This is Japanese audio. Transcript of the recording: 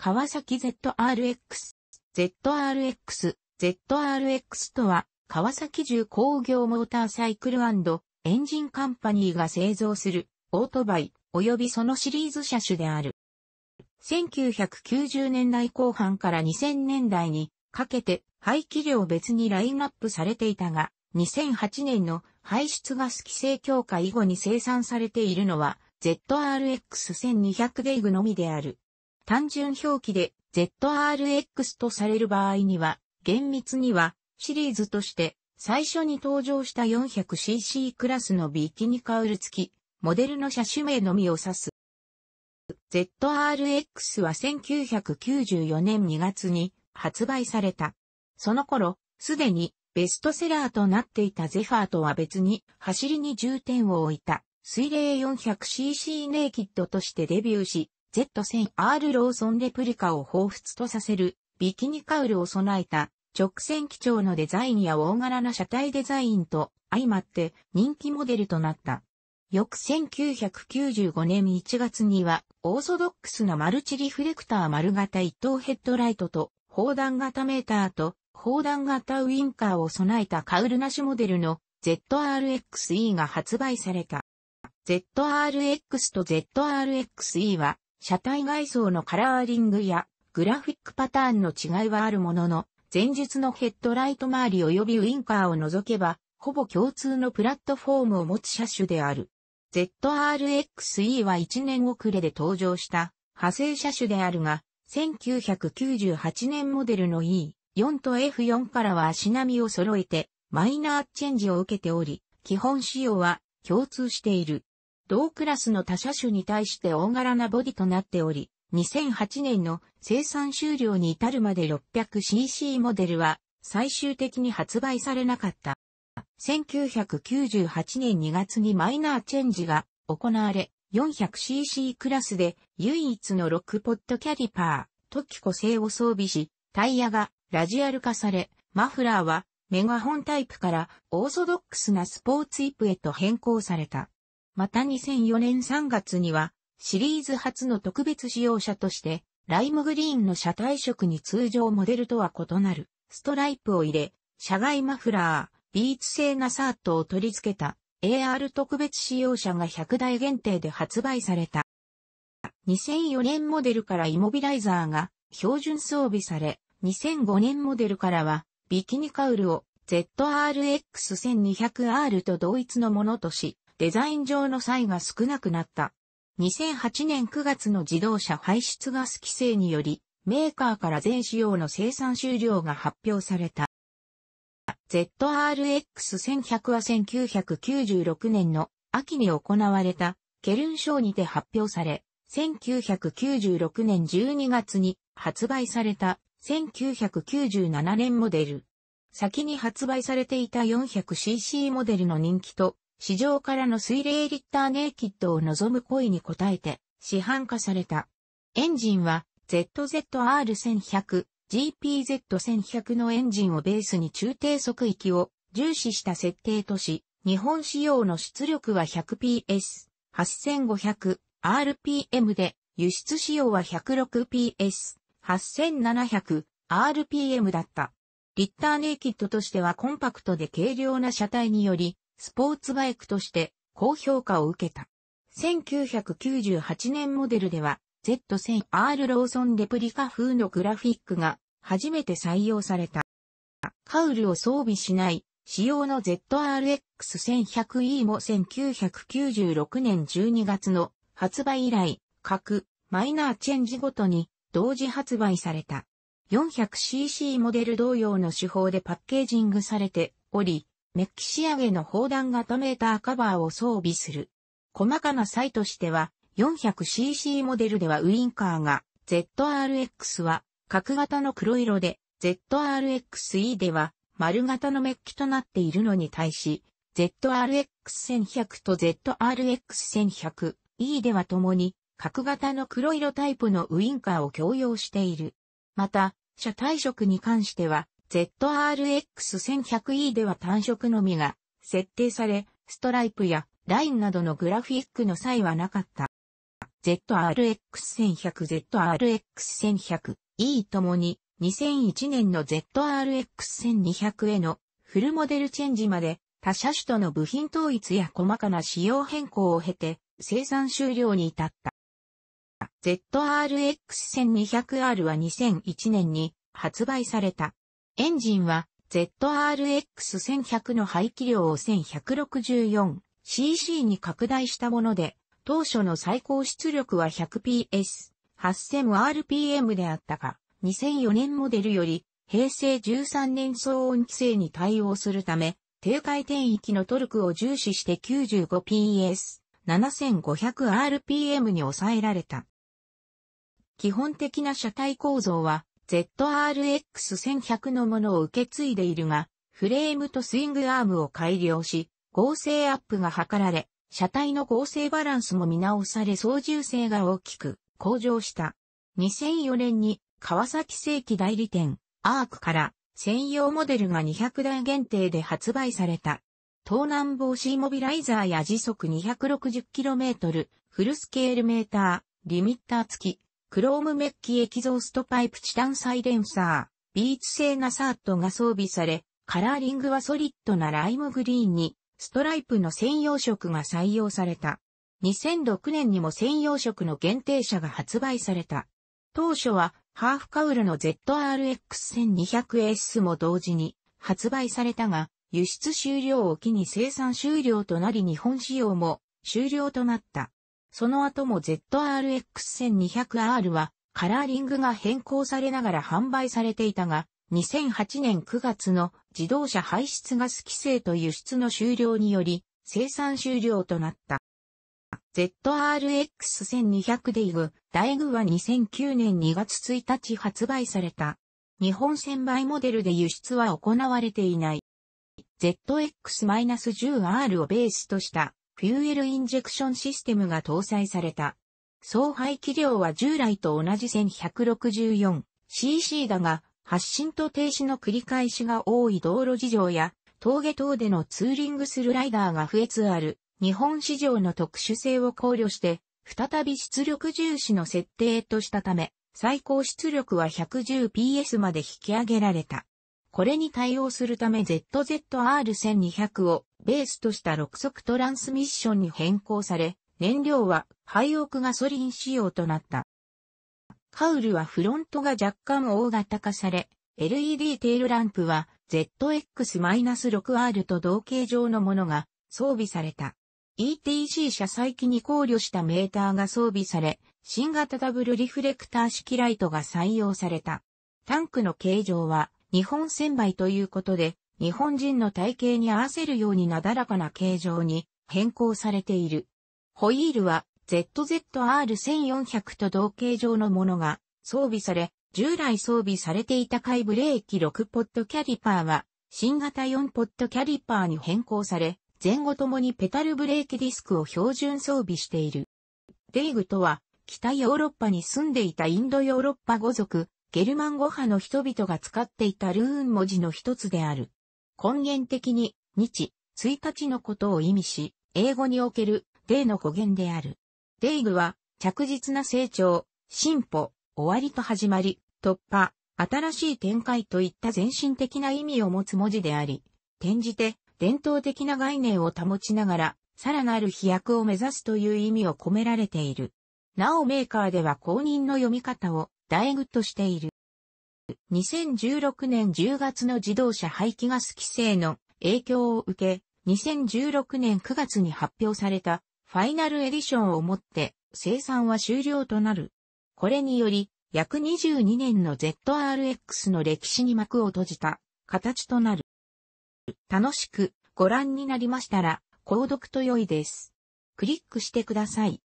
川崎 ZRX、ZRX、ZRX とは、川崎重工業モーターサイクルエンジンカンパニーが製造するオートバイ及びそのシリーズ車種である。1990年代後半から2000年代にかけて排気量別にラインナップされていたが、2008年の排出ガス規制強化以後に生産されているのは ZRX1200 デイグのみである。単純表記で ZRX とされる場合には、厳密にはシリーズとして最初に登場した 400cc クラスのビキニカウル付き、モデルの車種名のみを指す。ZRX は1994年2月に発売された。その頃、すでにベストセラーとなっていたゼファーとは別に走りに重点を置いた水冷 400cc ネイキッドとしてデビューし、Z1000R ローソンレプリカを彷彿とさせるビキニカウルを備えた直線基調のデザインや大柄な車体デザインと相まって人気モデルとなった。翌1995年1月にはオーソドックスなマルチリフレクター丸型一等ヘッドライトと砲弾型メーターと砲弾型ウインカーを備えたカウルなしモデルの ZRXE が発売された。ZRX と ZRXE は車体外装のカラーリングやグラフィックパターンの違いはあるものの、前述のヘッドライト周り及びウインカーを除けば、ほぼ共通のプラットフォームを持つ車種である。ZRXE は1年遅れで登場した派生車種であるが、1998年モデルの E4 と F4 からは足並みを揃えてマイナーチェンジを受けており、基本仕様は共通している。同クラスの他車種に対して大柄なボディとなっており、2008年の生産終了に至るまで 600cc モデルは最終的に発売されなかった。1998年2月にマイナーチェンジが行われ、400cc クラスで唯一のロックポットキャリパー、トキコ製を装備し、タイヤがラジアル化され、マフラーはメガホンタイプからオーソドックスなスポーツタイプへと変更された。また2004年3月には、シリーズ初の特別仕様車として、ライムグリーンの車体色に通常モデルとは異なる、ストライプを入れ、社外マフラー、ビート製ナサートを取り付けた AR 特別使用車が100台限定で発売された。2004年モデルからイモビライザーが標準装備され、2005年モデルからはビキニカウルを ZRX1200R と同一のものとし、デザイン上の差異が少なくなった。2008年9月の自動車排出ガス規制により、メーカーから全仕様の生産終了が発表された。ZRX1100 は1996年の秋に行われたケルン賞にて発表され、1996年12月に発売された1997年モデル。先に発売されていた 400cc モデルの人気と市場からの水冷リッターネイキッドを望む声に応えて市販化された。エンジンは ZZR1100、GPZ1100 のエンジンをベースに中低速域を重視した設定とし、日本仕様の出力は 100PS、8500、RPM で、輸出仕様は 106PS、8700、RPM だった。リッターネイキッドとしてはコンパクトで軽量な車体により、スポーツバイクとして高評価を受けた。1998年モデルでは Z1000R ローソンレプリカ風のグラフィックが初めて採用された。カウルを装備しない仕様の ZRX1100E も1996年12月の発売以来、各マイナーチェンジごとに同時発売された。400cc モデル同様の手法でパッケージングされており、メッキ仕上げの砲弾型メーターカバーを装備する。細かな際としては、400cc モデルではウインカーが、ZRX は角型の黒色で、ZRXE では丸型のメッキとなっているのに対し、ZRX1100 と ZRX1100E では共に角型の黒色タイプのウインカーを共用している。また、車体色に関しては、ZRX1100E では単色のみが設定され、ストライプやラインなどのグラフィックの際はなかった。ZRX1100、ZRX1100E ともに2001年の ZRX1200 へのフルモデルチェンジまで他車種との部品統一や細かな仕様変更を経て生産終了に至った。ZRX1200R は2001年に発売された。エンジンは ZRX1100 の排気量を 1164cc に拡大したもので、当初の最高出力は 100PS、8000rpm であったが、2004年モデルより平成13年騒音規制に対応するため、低回転域のトルクを重視して 95PS、7500rpm に抑えられた。基本的な車体構造は ZRX1100 のものを受け継いでいるが、フレームとスイングアームを改良し、合成アップが図られ、車体の合成バランスも見直され操縦性が大きく向上した。2004年に川崎正規代理店アークから専用モデルが200台限定で発売された。盗難防止モビライザーや時速 260km、フルスケールメーター、リミッター付き、クロームメッキエキゾーストパイプチタンサイレンサー、ビーツ製ナサートが装備され、カラーリングはソリッドなライムグリーンに、ストライプの専用色が採用された。2006年にも専用色の限定車が発売された。当初はハーフカウルの ZRX1200S も同時に発売されたが、輸出終了を機に生産終了となり日本仕様も終了となった。その後も ZRX1200R はカラーリングが変更されながら販売されていたが、2008年9月の自動車排出ガス規制と輸出の終了により生産終了となった。ZRX1200 デイグ、ダイグは2009年2月1日発売された。日本1000倍モデルで輸出は行われていない。ZX-10R をベースとしたフューエルインジェクションシステムが搭載された。総排気量は従来と同じ 1164cc だが、発進と停止の繰り返しが多い道路事情や、峠等でのツーリングするライダーが増えつつある、日本市場の特殊性を考慮して、再び出力重視の設定としたため、最高出力は 110PS まで引き上げられた。これに対応するため ZZR1200 をベースとした6速トランスミッションに変更され、燃料はハイオークガソリン仕様となった。カウルはフロントが若干大型化され、LED テールランプは ZX-6R と同型状のものが装備された。ETC 車載機に考慮したメーターが装備され、新型ダブルリフレクター式ライトが採用された。タンクの形状は日本千倍ということで、日本人の体型に合わせるようになだらかな形状に変更されている。ホイールは ZZR1400 と同型状のものが装備され、従来装備されていた回ブレーキ6ポットキャリパーは新型4ポットキャリパーに変更され、前後ともにペタルブレーキディスクを標準装備している。デイグとは北ヨーロッパに住んでいたインドヨーロッパ語族、ゲルマン語派の人々が使っていたルーン文字の一つである。根源的に日、1日のことを意味し、英語におけるデイの語源である。デイグは着実な成長、進歩、終わりと始まり、突破、新しい展開といった全身的な意味を持つ文字であり、転じて伝統的な概念を保ちながら、さらなる飛躍を目指すという意味を込められている。なおメーカーでは公認の読み方をダイグとしている。2016年10月の自動車排気ガス規制の影響を受け、2016年9月に発表されたファイナルエディションをもって生産は終了となる。これにより、約22年の ZRX の歴史に幕を閉じた形となる。楽しくご覧になりましたら、購読と良いです。クリックしてください。